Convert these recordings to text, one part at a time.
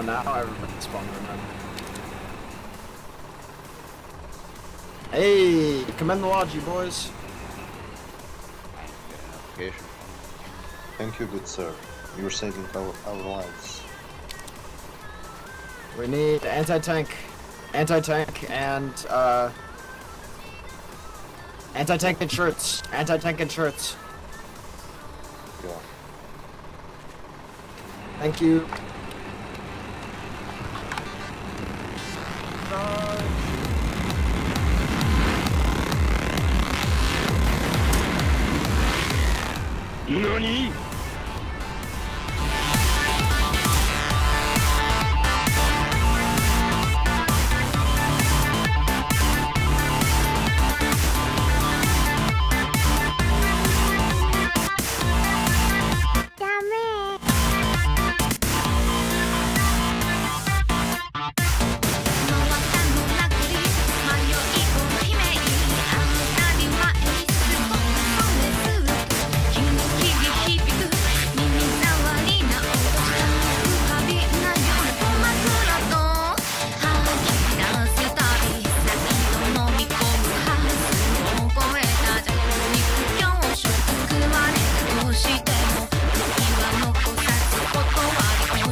Oh, now everybody's spawning around. Hey, commend the lodge, you boys. Thank you, good sir. You're saving our, our lives. We need anti-tank, anti-tank, and uh, anti-tank and shirts, anti-tank insurance. Yeah. Thank you. 何？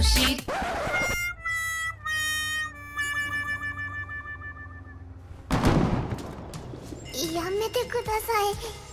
しいやめてください。